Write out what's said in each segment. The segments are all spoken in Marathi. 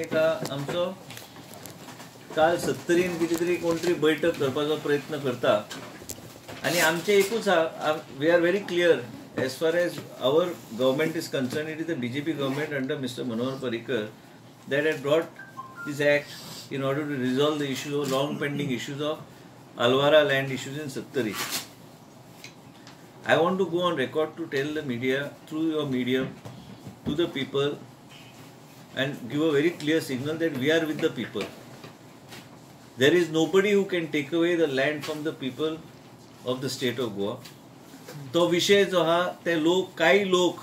एका आमचो काल सत्तरीन कितें तरी कोण तरी बैठक करपाचो प्रयत्न करता आनी आमचें एकूच आहा we are very clear as far as our government is concern it is the BJP government under mister Manohar Parrikar that had brought this act in order to resolve the issues of long pending issues of Alwara land issues in Sattari. I want to go on record to tell the media through your medium to the people and give a very clear signal that we are with the people. There is nobody who can take away the land from the people of the state of Goa. तो विषय जो हा ते लोक काही लोक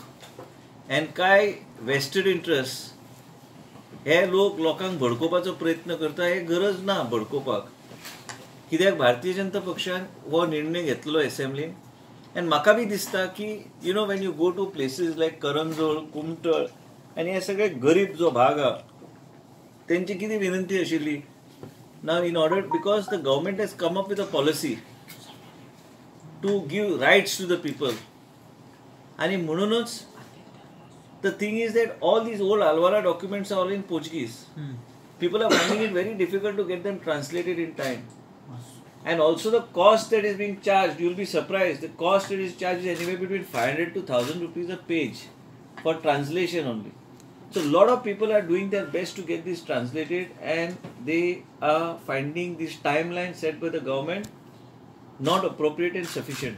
अँड काय वेस्टेड इंटरेस्ट हे लोक लोकांक भडकोवपाचो प्रयत्न करता हे गरज ना भडकोवपाक कित्याक भारतीय जनता पक्षान हो निर्णय घेतलो एसेंब्लीन आनी म्हाका बी दिसता की you know when you go to places like Karanzol Kumtal आणि हे सगळे गरीब जो भाग आहे त्यांची किती विनंती आशिली ना in order because the government has come up with a policy to give rights to the people आणि म्हणूनच the thing is that all these old अलवारा documents all in Portuguese people are finding it very difficult to get them translated in time and also the cost that is being charge you will be surprise the cost that is charge is anyway between five hundred to thousand rupees a page for translation only So a lot of people are doing their best to get this translated and they are finding this timeline set by the government not appropriate and sufficient.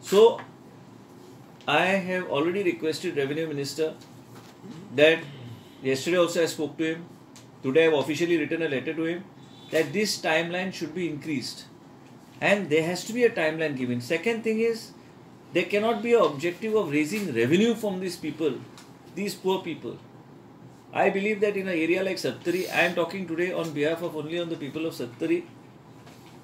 So I have already requested Revenue Minister that yesterday also I spoke to him. Today I have officially written a letter to him that this timeline should be increased. And there has to be a timeline given. Second thing is there cannot be an objective of raising revenue from these people, these poor people. I believe that in an area like Sattari, I am talking today on behalf of only on the people of Sattari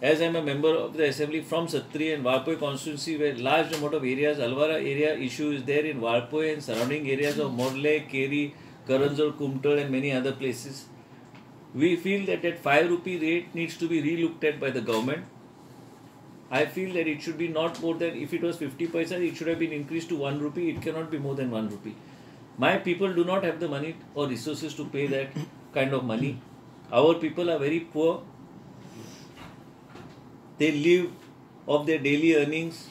as I am a member of the assembly from Sattri and Valpoi constituency where large amount of areas, Alvara area issue is there in Valpoi and surrounding areas of Morle, Keri, Karanjal, Kumtal and many other places. We feel that that 5 rupee rate needs to be relooked at by the government. I feel that it should be not more than, if it was 50 paisa, it should have been increased to 1 rupee. It cannot be more than 1 rupee. My people do not have the money or resources to pay that kind of money. Our people are very poor they live of their daily earnings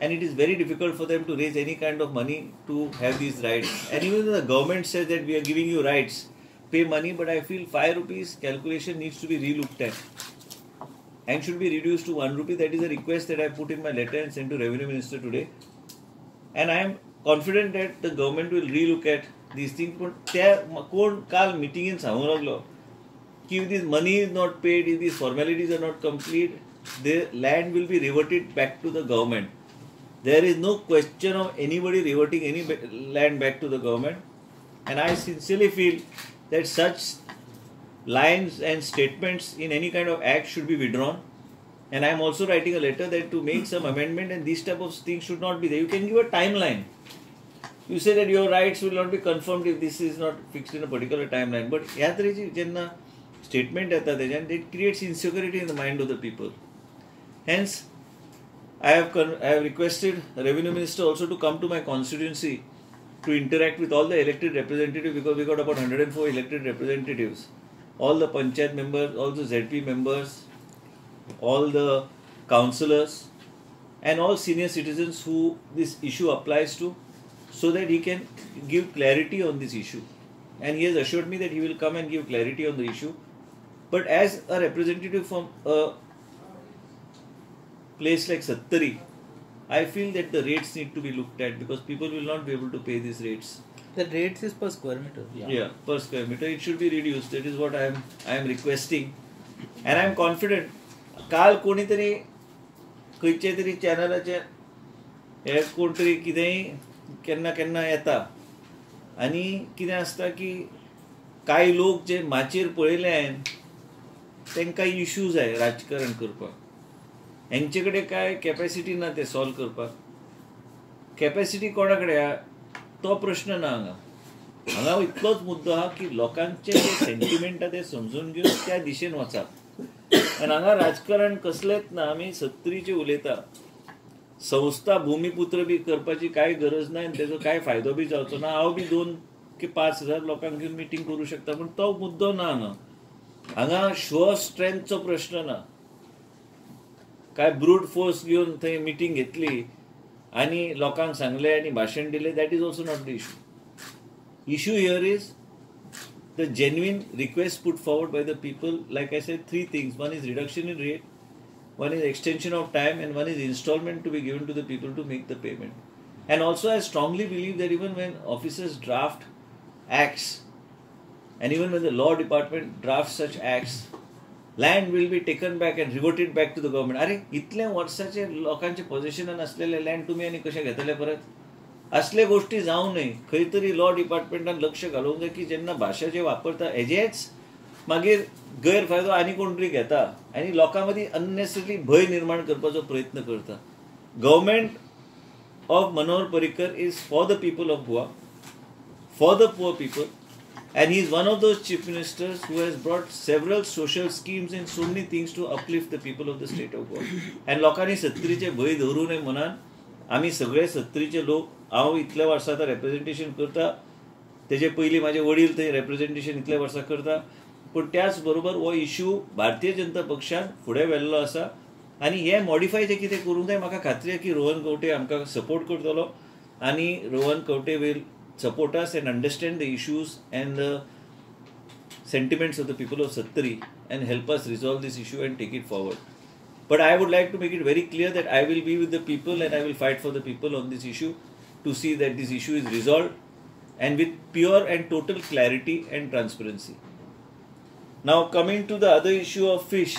and it is very difficult for them to raise any kind of money to have these rights. And even the government says that we are giving you rights, pay money, but I feel 5 rupees calculation needs to be relooked at and should be reduced to 1 rupee. That is a request that I put in my letter and sent to Revenue Minister today. And I am confident that the government will relook at these things. But त्या कोण काल मिटिंगेन सांगूंक लागलो if this money is not paid, if these formalities are not complete, the land will be reverted back to the government. There is no question of anybody reverting any land back to the government. And I sincerely feel that such lines and statements in any kind of act should be withdrawn. And I am also writing a letter that to make some amendment and these type of things should not be there. You can give a timeline. You say that your rights will not be confirmed if this is not fixed in a particular timeline. But ह्या तरेची जेन्ना स्टेटमेंट येता त्याच्यान it creates insecurity in the mind of the people hence I have, I have requested Revenue Minister also to come to my constituency to interact with all the elected representatives because we got about 104 elected representatives. All the Panchayat members, all the ZP members, all the councillors, and all senior citizens who this issue applies to so that he can give clarity on this issue. And he has assured me that he will come and give clarity on the issue. But as a representative from a place like Sattari, I feel that the rates need to be looked at because people will not be able to pay these rates. The rates is per square meter. Yeah. yeah, per square meter. It should be reduced. That is what I am I am requesting. And I am confident. काल कोणीतरी खंयचे तरी चॅनलाचे हे कोण तरी कितेंय केन्ना केन्ना येता. आनी कितें आसता की कांय लोक जे माचयेर पळयले हांवें तांकां इश्यूज जाय राजकारण करपाक. हेंचे कडेन कांय कॅपेसिटी ना ते सॉल्व करपाक. कॅपेसिटी कोणा कडेन तो प्रश्न ना हांगा. हांगा इतलोच मुद्दो आहा की लोकांचे जे सेंटिमेंट आहा ते समजून घेवन त्या दिशेन वचप आनी हांगा राजकारण कसलेंच ना आमी सत्रीचे उलयता. संस्था भुमिपुत्र बी करपाची कांय गरज ना आनी तेजो कांय फायदो बी जावचो ना. हांव बी दोन की पाच हजार लोकांक घेऊन मिटींग करू शकता पण तो मुद्दो ना ना हांगा शो स्ट्रेंथचो प्रश्न ना. काय ब्रूट फोर्स घेऊन थंय मिटींग घेतली आणि लोकांक सांगले आणि भाशण दिले that is also not the issue issue here is the genuine request put forward by the people like I say three things one is reduction in rate one is extension of time, and one is installment to be given to the people to make the payment. And also, I strongly believe that even when officers draft acts, and even when the law department drafts such acts, land will be taken back and reverted back to the government. अरे इतले वर्षाचे लोकांचे पोझिशनान असलेले लँड तुम्ही आणि कशे घेतले परत असले गोष्टी जाऊ नये खंय तरी लॉ डिपार्टमेंटान लक्ष घालूंक जाय की जेन्ना भाशा जे वापरता हेजेच मागीर गैरफायदो आनी कोणतरी घेता आनी लोकां मदीं अननेसेसरी भंय निर्माण करपाचो प्रयत्न करता. Government of Manohar Parrikar is for the people of Goa for the poor people and he is one of those chief ministers who has brought several social schemes and so many things to uplift the people of the state of Goa. And लोकांनी सत्तरीचे भय धरू नये मनान आमी सगळे सत्तरीचे लोक हांव इतल्या वर्सां आतां रेप्रेझेंटेशन करता. तेजे पयलीं म्हाजे वडील थंय रेप्रेझेंटेशन इतल्या वर्सां करता. पण त्याचबरोबर हो इश्यू भारतीय जनता पक्षान फुडें व्हेल्लो आसा आणि हे मॉडिफाय जे कितें करूं जाय म्हाका खात्री आहे की रोहन कवटे आमकां सपोर्ट करतलो. आणि Rohan Khaunte will support us and understand the issues and sentiments of the people of Sattari and help us resolve these issue and take it forward but I would like to make it very clear that I will be with the people and I will fight for the people on these issue to see that these issue is resolve and with pure and total clarity and transparency Now, coming to the other issue of fish,